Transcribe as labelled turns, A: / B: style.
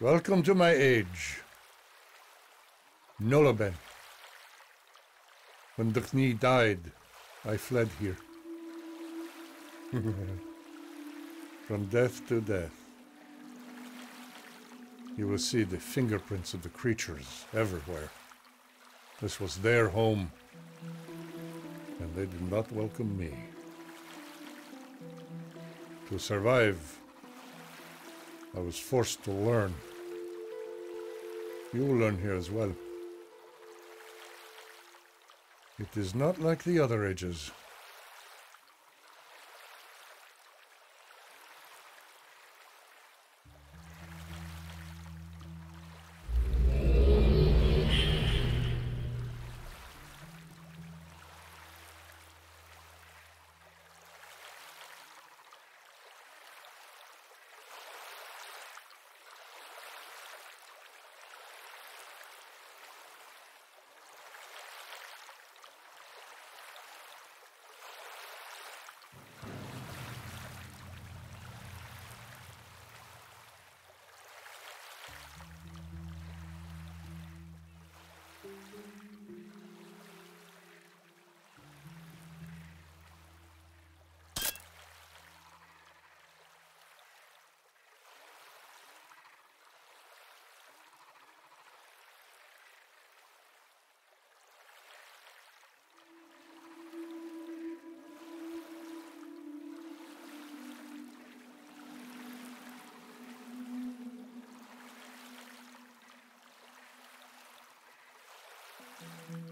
A: Welcome to my age. Noloben. When D'ni died, I fled here. From death to death. You will see the fingerprints of the creatures everywhere. This was their home, and they did not welcome me. To survive, I was forced to learn. You will learn here as well. It is not like the other ages. Mm-hmm.